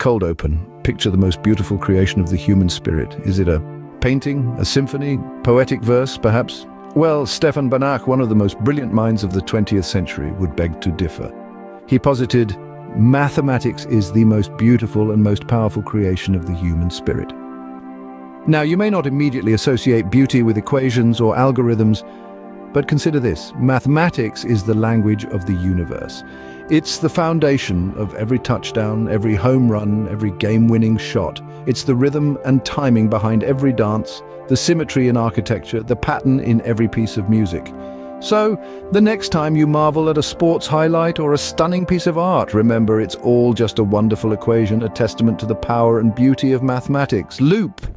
Cold open. Picture the most beautiful creation of the human spirit. Is it a painting, a symphony, poetic verse, perhaps? Well, Stefan Banach, one of the most brilliant minds of the 20th century, would beg to differ. He posited, mathematics is the most beautiful and most powerful creation of the human spirit. Now, you may not immediately associate beauty with equations or algorithms, but consider this, mathematics is the language of the universe. It's the foundation of every touchdown, every home run, every game-winning shot. It's the rhythm and timing behind every dance, the symmetry in architecture, the pattern in every piece of music. So, the next time you marvel at a sports highlight or a stunning piece of art, remember it's all just a wonderful equation, a testament to the power and beauty of mathematics. Loop!